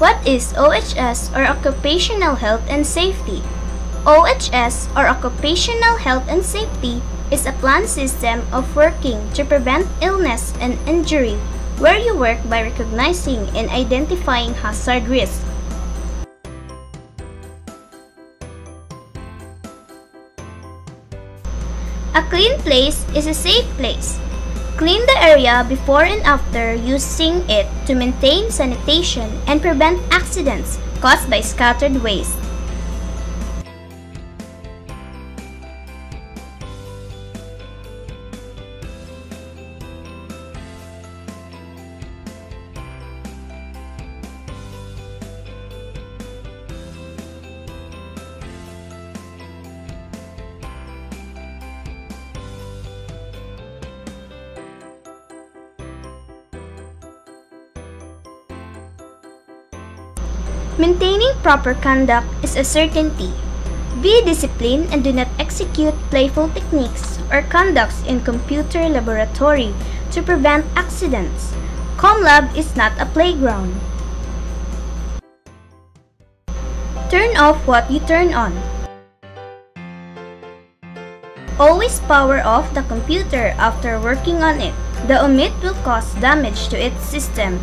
What is OHS or Occupational Health and Safety? OHS or Occupational Health and Safety is a planned system of working to prevent illness and injury where you work by recognizing and identifying hazard risks. A clean place is a safe place. Clean the area before and after using it to maintain sanitation and prevent accidents caused by scattered waste. Maintaining proper conduct is a certainty. Be disciplined and do not execute playful techniques or conducts in computer laboratory to prevent accidents. ComLab is not a playground. Turn off what you turn on. Always power off the computer after working on it. The omit will cause damage to its system.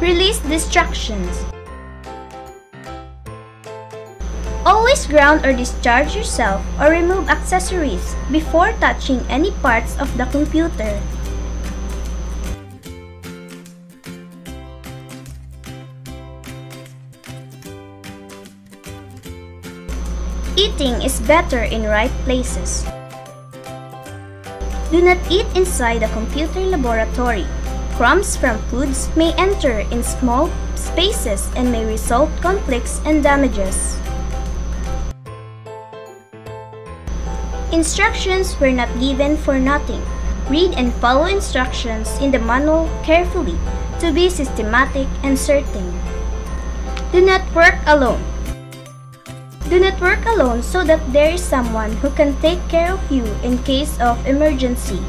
Release distractions. Always ground or discharge yourself or remove accessories before touching any parts of the computer. Eating is better in right places. Do not eat inside the computer laboratory Crumbs from foods may enter in small spaces and may result conflicts and damages. Instructions were not given for nothing. Read and follow instructions in the manual carefully to be systematic and certain. Do not work alone. Do not work alone so that there is someone who can take care of you in case of emergency